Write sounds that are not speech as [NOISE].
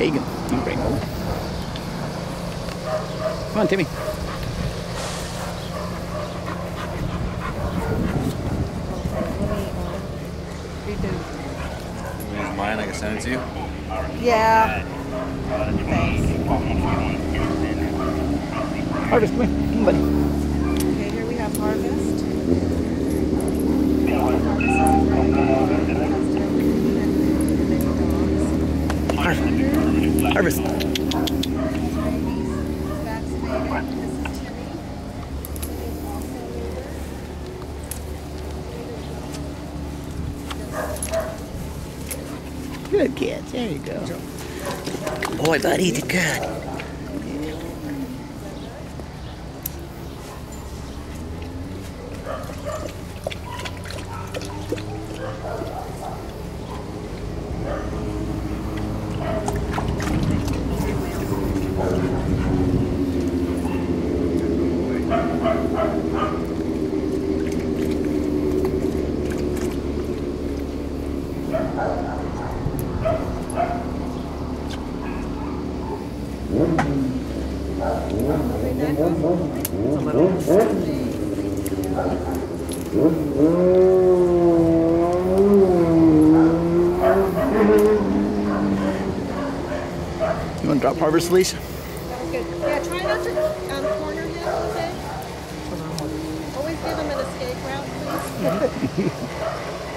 There you go. You bring over. Come on, Timmy. Use mine, I can send it to you. Yeah. Harvest, come here. Come, buddy. Okay, here we have harvest. Harvest. Good kids. There you go. Good boy, buddy. Did good. You want to drop harvest, Lisa? Good. Yeah, try not to um, corner him, okay? Always give him an escape route, please. [LAUGHS]